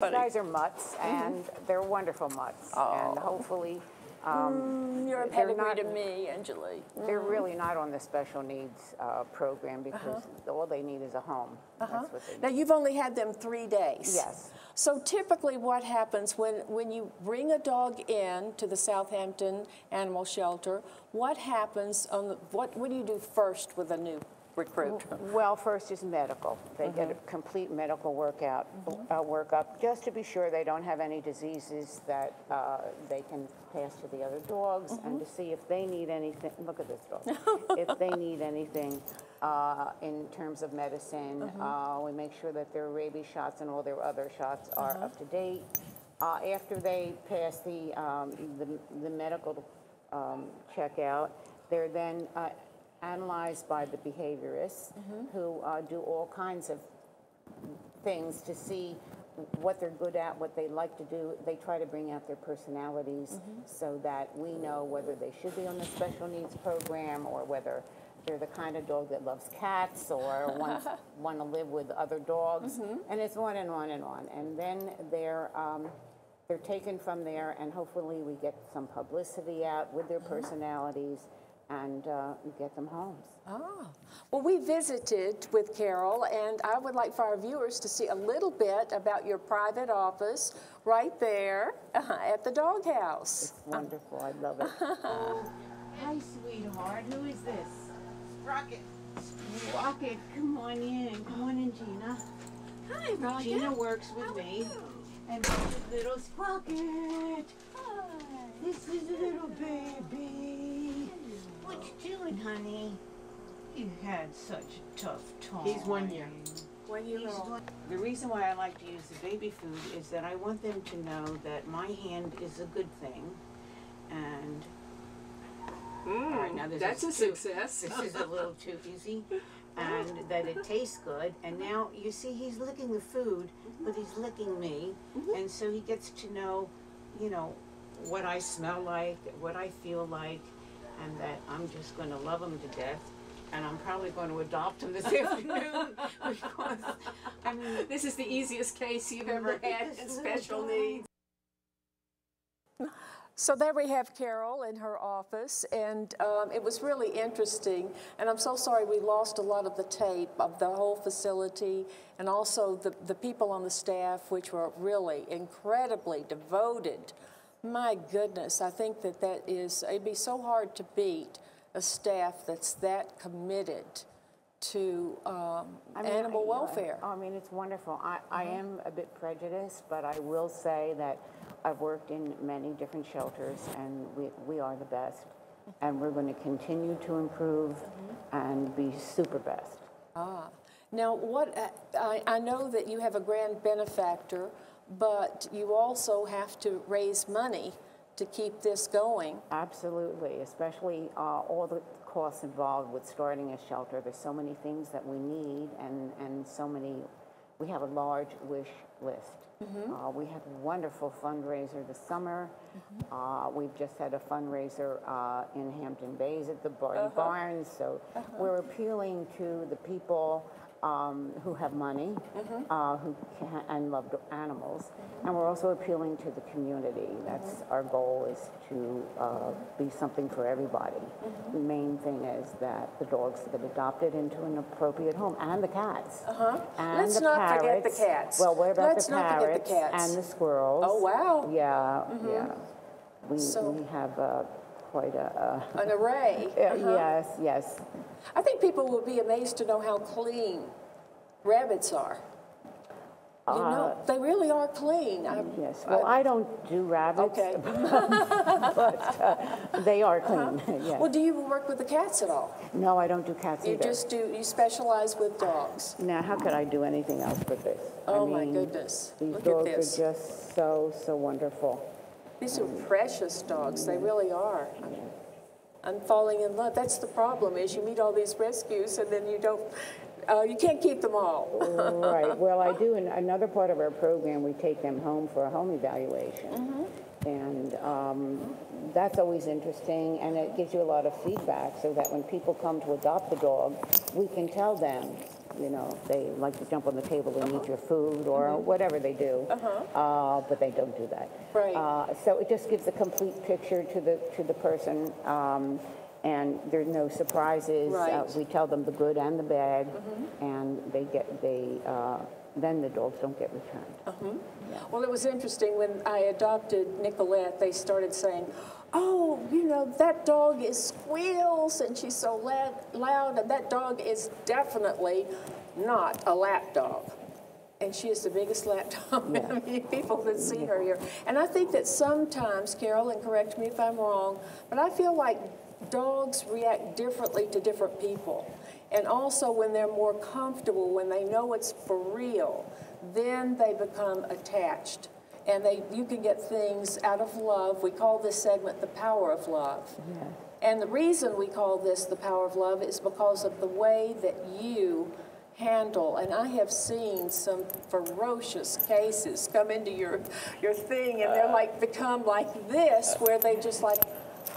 These guys are mutts, mm-hmm. and they're wonderful mutts. And oh. hopefully, um, mm, You're a they're pedigree not- to me, Angelie. they're mm. really not on the special needs uh, program uh-huh. because all they need is a home. That's uh-huh. what they Now, you've only had them three days. Yes. So typically what happens when, when you bring a dog in to the Southampton Animal Shelter, what happens on the, what, what do you do first with a new recruit? Well, first is medical. They get a complete medical workout, uh, workup, just to be sure they don't have any diseases that uh, they can pass to the other dogs, and to see if they need anything. Look at this dog. if they need anything uh, in terms of medicine, uh, we make sure that their rabies shots and all their other shots are up to date. Uh, after they pass the um, the, the medical um, checkout, they're then uh, analyzed by the behaviorists who uh, do all kinds of things to see what they're good at, what they like to do. They try to bring out their personalities so that we know whether they should be on the special needs program or whether they're the kind of dog that loves cats or wants want to live with other dogs. And it's on and on and on. And then they're um, they're taken from there, and hopefully we get some publicity out with their personalities and uh, get them homes. Ah, well, we visited with Carole, and I would like for our viewers to see a little bit about your private office right there uh, at the doghouse. It's wonderful. I love it. Hi, sweetheart. Who is this? Rocket. Rocket. Come on in. Come on in, Gina. Hi, Rocket. Gina works with me. And this is little Sprocket. Hi. This is a little baby. What you doing, honey? You had such a tough time. He's one year. When you He's one- The reason why I like to use the baby food is that I want them to know that my hand is a good thing, and mm, all right, now this That's a too- success. This is a little too easy, and that it tastes good. And now you see he's licking the food, but he's licking me, mm-hmm. and so he gets to know, you know, what I smell like, what I feel like, and that I'm just going to love him to death. And I'm probably going to adopt him this afternoon because, I mean, This is the easiest case you've ever had in special needs. So there we have Carole in her office, and um, it was really interesting. And I'm so sorry we lost a lot of the tape of the whole facility and also the, the people on the staff, which were really incredibly devoted. My goodness, I think that that is, it'd be so hard to beat a staff that's that committed to um, I mean, animal I- welfare. I mean, it's wonderful. I, I am a bit prejudiced, but I will say that I've worked in many different shelters, and we, we are the best. And we're going to continue to improve and be super best. Ah, now what, uh, I, I know that you have a grand benefactor, but you also have to raise money to keep this going. Absolutely, especially uh, all the costs involved with starting a shelter. There's so many things that we need, and, and so many, we have a large wish list. Uh, we had a wonderful fundraiser this summer. Uh, we've just had a fundraiser uh, in Hampton Bays at the Barney Barns. So we're appealing to the people um, who have money, uh, who can, and love animals, and we're also appealing to the community. That's our goal is to uh, be something for everybody. The main thing is that the dogs get adopted into an appropriate home, and the cats. Uh-huh. And Let's the not forget the cats. Well, what about Let's the not forget the cats. and the squirrels? Oh, wow. Yeah, yeah. We, So- we have uh, quite a. Uh, An array. Uh-huh. Yes, yes. I think people will be amazed to know how clean rabbits are. You know, they really are clean. I, Yes, well, I don't do rabbits, Okay. but uh, they are clean, yes. Well, do you work with the cats at all? No, I don't do cats You either. You just do, you specialize with dogs. Now, how could I do anything else but this? I Oh, my goodness. These Look at dogs this. are just so, so wonderful. These are precious dogs. They really are. I'm falling in love. That's the problem is you meet all these rescues and then you don't, uh, you can't keep them all. Right, well, I do, in another part of our program, we take them home for a home evaluation. Mm-hmm. And um, that's always interesting, and it gives you a lot of feedback, so that when people come to adopt the dog, we can tell them you know, they like to jump on the table and eat your food or whatever they do. Uh, But they don't do that. Right. Uh, So it just gives a complete picture to the, to the person, um, and there's no surprises. Uh, Right. We tell them the good and the bad, and they get, they, uh, then the dogs don't get returned. Uh huh. Well, it was interesting when I adopted Nicolette, they started saying, Oh, you know, that dog is squeals and she's so loud, loud, and that dog is definitely not a lap dog. And she is the biggest lap dog. I mean, people that see her here. And I think that sometimes, Carole, and correct me if I'm wrong, but I feel like dogs react differently to different people. And also when they're more comfortable, when they know it's for real, then they become attached. And they, you can get things out of love. We call this segment the power of love. And the reason we call this the power of love is because of the way that you handle, and I have seen some ferocious cases come into your, your thing, and they're uh. like, become like this, where they just like,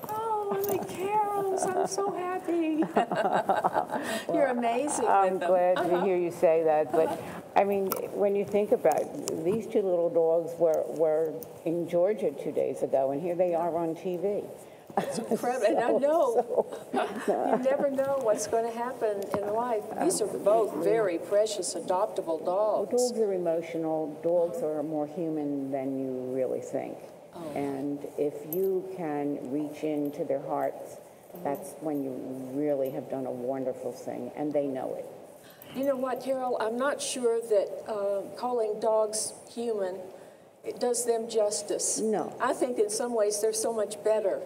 oh, Oh, I'm Carole's, I'm so happy. You're amazing I'm with them. glad to hear you say that, but, I mean, when you think about, it, these two little dogs were, were in Georgia two days ago, and here they are on TV. Incredible. And I know, so- you never know what's going to happen in life. These are both very precious, adoptable dogs. Dogs are emotional, dogs are more human than you really think. And if you can reach into their hearts, that's when you really have done a wonderful thing, and they know it. You know what, Carole? I'm not sure that uh, calling dogs human it does them justice. No. I think in some ways they're so much better.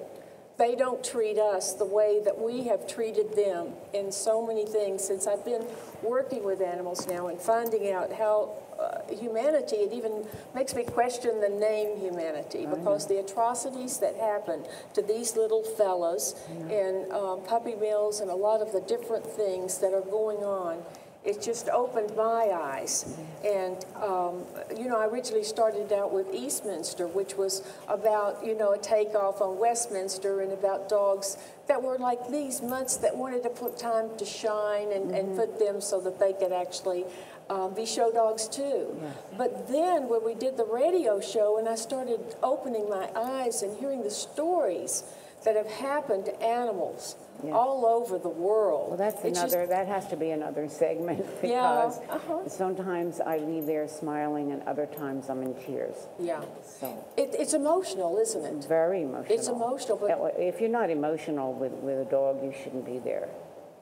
They don't treat us the way that we have treated them in so many things since I've been working with animals now and finding out how uh, humanity, it even makes me question the name humanity because the atrocities that happen to these little fellas in um, puppy mills and a lot of the different things that are going on it just opened my eyes. And, um, you know, I originally started out with Eastminster, which was about, you know, a takeoff on Westminster and about dogs that were like these mutts that wanted to put time to shine and, and put them so that they could actually um, be show dogs too. But then when we did the radio show and I started opening my eyes and hearing the stories that have happened to animals all over the world. Well, that's it's just- another, that has to be another segment Yeah, because uh-huh. sometimes I leave there smiling and other times I'm in tears. Yeah. So, It, it's emotional, isn't it? very emotional. It's emotional, but- Uh, If you're not emotional with, with a dog, you shouldn't be there.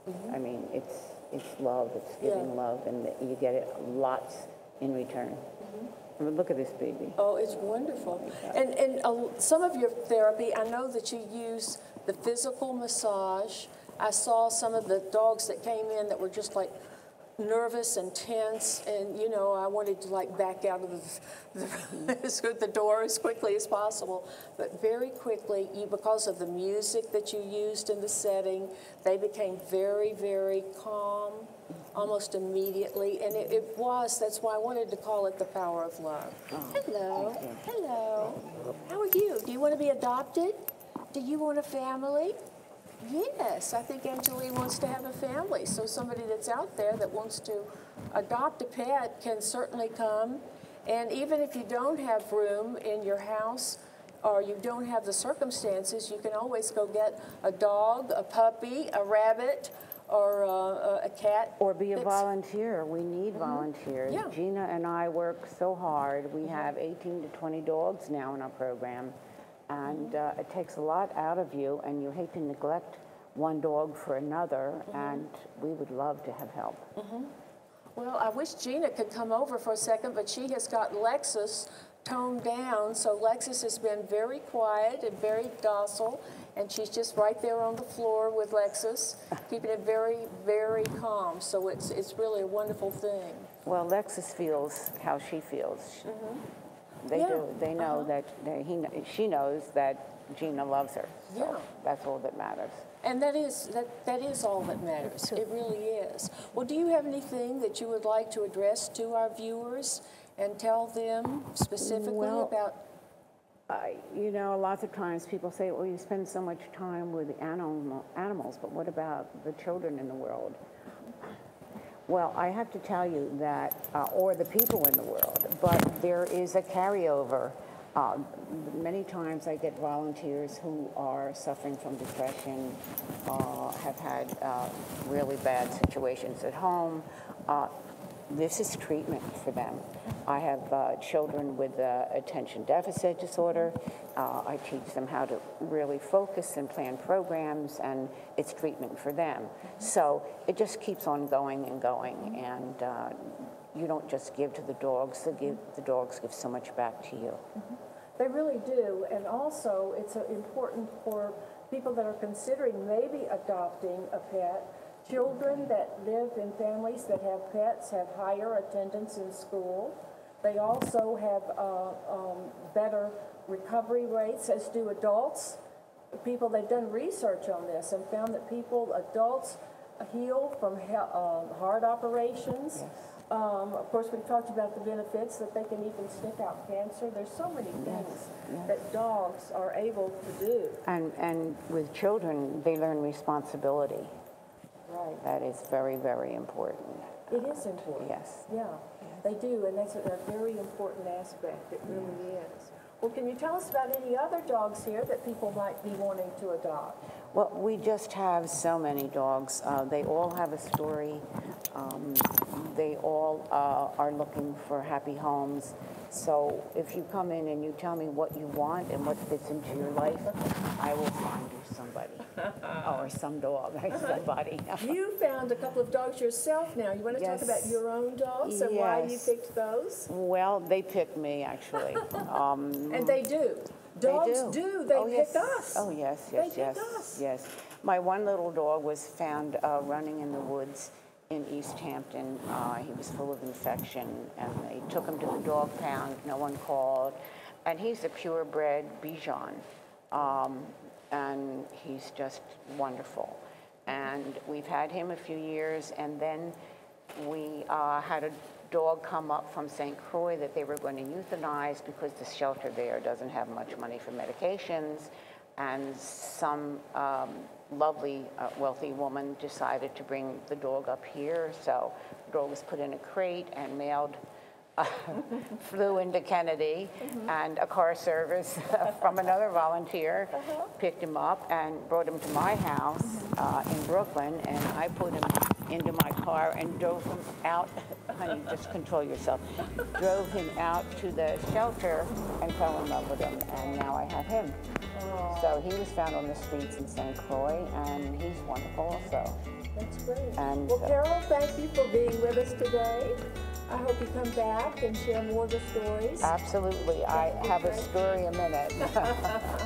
Mm-hmm. I mean, it's, it's love, it's giving Yeah. love, and you get it lots in return. I mean, look at this baby. Oh, it's wonderful. And, and uh, some of your therapy, I know that you use the physical massage. I saw some of the dogs that came in that were just like nervous and tense, and you know, I wanted to like back out of the, the, the door as quickly as possible. But very quickly, you, because of the music that you used in the setting, they became very, very calm almost immediately. And it, it was, that's why I wanted to call it the power of love. Oh, hello. Hello. How are you? Do you want to be adopted? Do you want a family? Yes, I think Angeline wants to have a family. So somebody that's out there that wants to adopt a pet can certainly come. And even if you don't have room in your house or you don't have the circumstances, you can always go get a dog, a puppy, a rabbit, or uh, a cat. Or be a volunteer. We need volunteers. Mm-hmm. Yeah. Mm-hmm. Gina and I work so hard. We have 18 to 20 dogs now in our program, and Mm-hmm. uh, it takes a lot out of you, and you hate to neglect one dog for another, Mm-hmm. and we would love to have help. Well, I wish Gina could come over for a second, but she has got Lexus toned down. So Lexus has been very quiet and very docile, and she's just right there on the floor with Lexus, keeping it very, very calm. So it's it's really a wonderful thing. Well, Lexus feels how she feels. Mm-hmm. They Yeah, do. They know uh-huh. that they, he, she knows that Gina loves her. So Yeah. that's all that matters. And that is that that is all that matters. It really is. Well, do you have anything that you would like to address to our viewers and tell them specifically Well, about? I, you know, lots of times people say, well, you spend so much time with animal, animals, but what about the children in the world? Well, I have to tell you that, uh, or the people in the world, but there is a carryover. Uh, Many times I get volunteers who are suffering from depression, uh, have had uh, really bad situations at home. This is treatment for them. I have uh, children with uh, attention deficit disorder. Uh, I teach them how to really focus and plan programs, and it's treatment for them. So it just keeps on going and going, and uh, you don't just give to the dogs, the, give, the dogs give so much back to you. They really do, and also it's important for people that are considering maybe adopting a pet. Children that live in families that have pets have higher attendance in school. They also have uh, um, better recovery rates, as do adults. People, they've done research on this and found that people, adults, heal from he- um, heart operations. Um, of course, we've talked about the benefits that they can even sniff out cancer. There's so many things that dogs are able to do. And, and with children, they learn responsibility. Right. That is very, very important. It is important. Yes. Yeah, they do, and that's a, a very important aspect. It really is. Well, can you tell us about any other dogs here that people might be wanting to adopt? Well, we just have so many dogs. Uh, they all have a story. Um, they all uh, are looking for happy homes. So if you come in and you tell me what you want and what fits into your life, I will find you somebody. or some dog, somebody. You found a couple of dogs yourself now. You want to talk about your own dogs and why you picked those? well, they picked me, actually. Um, And they do. They Dogs do. do. They Oh, picked yes. us. Oh, yes, They yes, picked yes, us. yes. My one little dog was found uh, running in the woods in East Hampton. Uh, he was full of infection, and they took him to the dog pound. No one called, and he's a purebred Bichon, um, and he's just wonderful. And we've had him a few years, and then we uh, had a dog come up from St. Croix that they were going to euthanize because the shelter there doesn't have much money for medications. And some um, lovely, uh, wealthy woman decided to bring the dog up here. So the dog was put in a crate and mailed, flew into Kennedy, and a car service from another volunteer picked him up and brought him to my house uh, in Brooklyn. And I put him into my car and drove him out. Honey, just control yourself. Drove him out to the shelter and fell in love with him. And now I have him. So he was found on the streets in St. Croix, and he's wonderful. So That's great. And, well, uh, Carole, thank you for being with us today. I hope you come back and share more of the stories. absolutely, I have a story a minute.